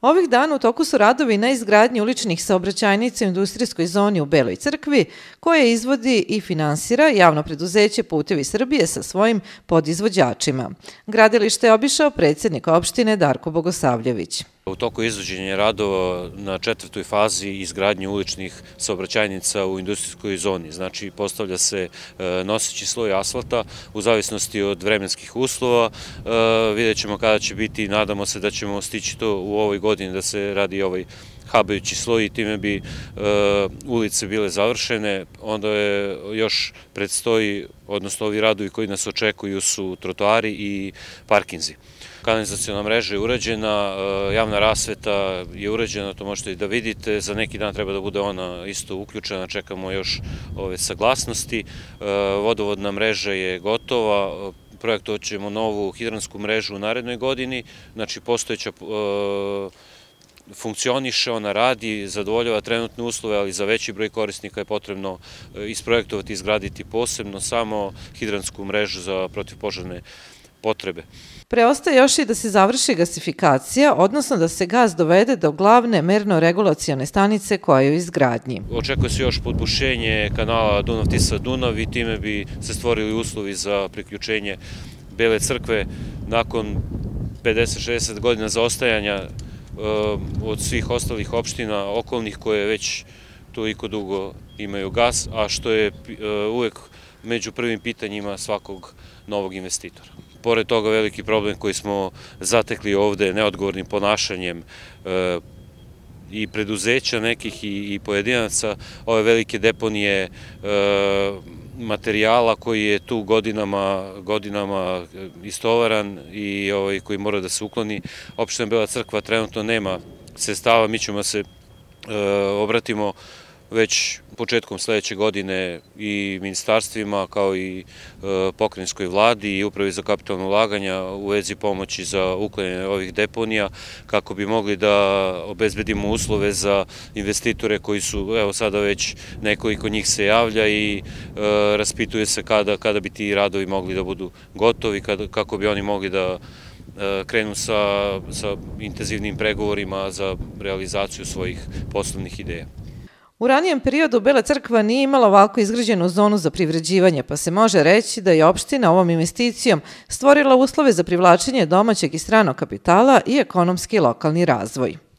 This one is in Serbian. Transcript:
Ovih dana u toku su radovi na izgradnji uličnih saobraćajnica u industrijskoj zoni u Beloj crkvi, koje izvodi i finansira javno preduzeće Putevi Srbije sa svojim podizvođačima. Gradilište je obišao predsjednik opštine Darko Bogosavljević. U toku izvođenja radova na četvrtoj fazi izgradnje uličnih saobraćajnica u industrijskoj zoni. Znači, postavlja se e, noseći sloj asfalta u zavisnosti od vremenskih uslova. E, vidjet ćemo kada će biti, nadamo se da ćemo stići to u ovoj godini da se radi ovaj habajući sloj i time bi e, ulice bile završene. Onda je još predstoji, odnosno ovi radovi koji nas očekuju su trotoari i parkinzi. Kanalizacijona mreža je urađena, e, javna rasveta je urađena, to možete i da vidite, za neki dan treba da bude ona isto uključena, čekamo još ove saglasnosti, e, vodovodna mreža je gotova, projektovat ćemo novu hidransku mrežu u narednoj godini, znači postojeća funkcioniše, ona radi, zadovoljava trenutne uslove, ali za veći broj korisnika je potrebno isprojektovati i izgraditi posebno samo hidransku mrežu za protivpožarne potrebe. Preostaje još i da se završi gasifikacija, odnosno da se gas dovede do glavne merno-regulacijone stanice koja je u izgradnji. Očekuje se još podbušenje kanala Dunav-Tisa-Dunav i time bi se stvorili uslovi za priključenje Bele crkve nakon 50-60 godina zaostajanja od svih ostalih opština okolnih koje već toliko dugo imaju gas, a što je uh, uvek među prvim pitanjima svakog novog investitora. Pored toga veliki problem koji smo zatekli ovde neodgovornim ponašanjem e, i preduzeća nekih i, pojedinaca, ove velike deponije materijala koji je tu godinama, godinama istovaran i ovaj, koji mora da se ukloni. Opština Bela crkva trenutno nema sestava, mi ćemo se e, obratimo već početkom sledeće godine i ministarstvima kao i e, pokrenjskoj vladi i upravi za kapitalno ulaganja u vezi pomoći za uklanjanje ovih deponija kako bi mogli da obezbedimo uslove za investitore koji su, evo sada već nekoliko njih se javlja i e, raspituje se kada, kada bi ti radovi mogli da budu gotovi, kako bi oni mogli da e, krenu sa, sa intenzivnim pregovorima za realizaciju svojih poslovnih ideja. U ranijem periodu Bela crkva nije imala ovako izgrađenu zonu za privređivanje, pa se može reći da je opština ovom investicijom stvorila uslove za privlačenje domaćeg i stranog kapitala i ekonomski lokalni razvoj.